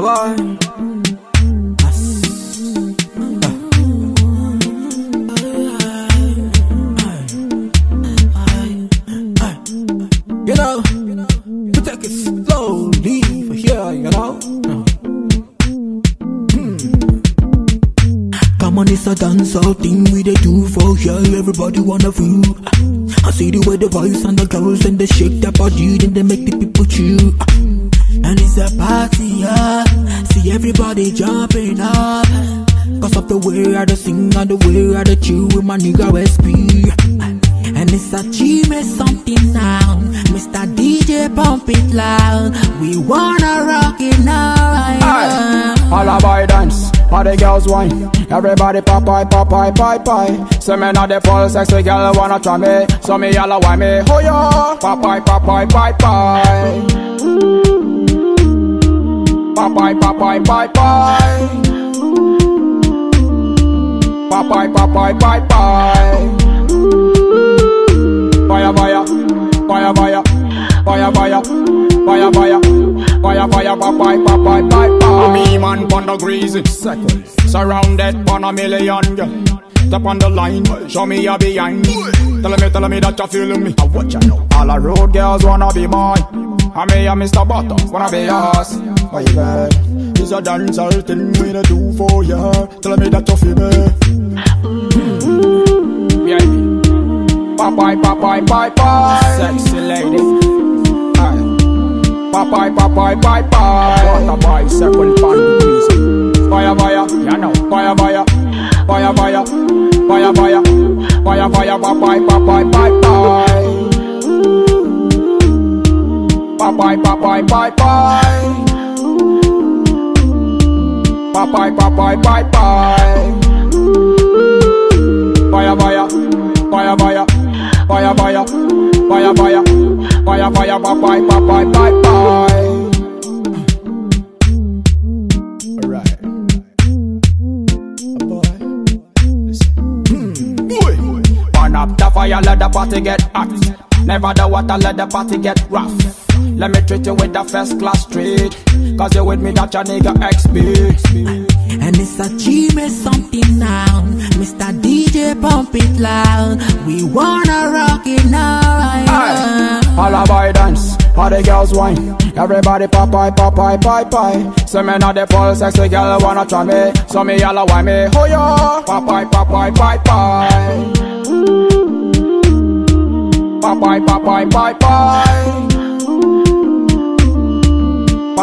boy. You know, we take it slowly for here, you know. Hmm. Come on, it's a dancehall thing we they do for here. Everybody wanna feel. Ah, I see the way the boys and the girls and they shake their body, then they make the people chew. Ah, and it's a party, yeah. Everybody jumping up. Cause of the way I the sing and the way I the chill with my nigga SP. And it's a a G something now. Mr. DJ pump it loud. We wanna rock it now. All a boy dance, all the girls whine. Everybody pop pie, pop pie, pie pie. Say me not the full sexy girl wanna try me. So me all whine me, oh yeah. Pop pie, pop pie, pie pie. Bye bye bye bye bye bye. Bye bye bye bye bye bye. Bye bye bye bye bye bye bye bye fire, fire, bye, bye, bye, bye, bye, bye. A me man pon the greasy second, surrounded pon a million girl. Step on the line, show me your behind. Tell me, tell me that you feel me. I watch you know. All the road girls wanna be mine. I may a Mr. Butter, wanna be yours My baby, is a dancer thing we do do for ya. Tell me that you feel me Baby Bye-bye, bye-bye, bye-bye Sexy lady. Bye bye, bye bye, bye bye. What a second pan please. Fire, fire, yeah now Fire, fire, fire, fire. Fire, fire, fire, fire, bye, bye bye. Popeye, bye bye. Popeye, Popeye, bye bye. Fire, fire, fire, fire, fire, fire, fire, fire, fire, fire, bye bye, bye bye, bye bye. Alright. Boy, listen. Burn up the fire, let the party get hot. Never the water, let the party get rough. Let me treat you with the first class treat. Cause you with me, that your nigga XB. And it's a G something now. Mr. DJ pump it loud. We wanna rock it now. Aye. All a boy dance, all the girls whine. Everybody pop pie, pop pie, pie pie. Say me not the full sexy girl wanna try me. So me all whine me, oh yeah. Pop pie, pop pie, pie pie. Pop pie, pop pie, pie pie.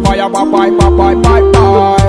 vai, vai, papai, papai, papai.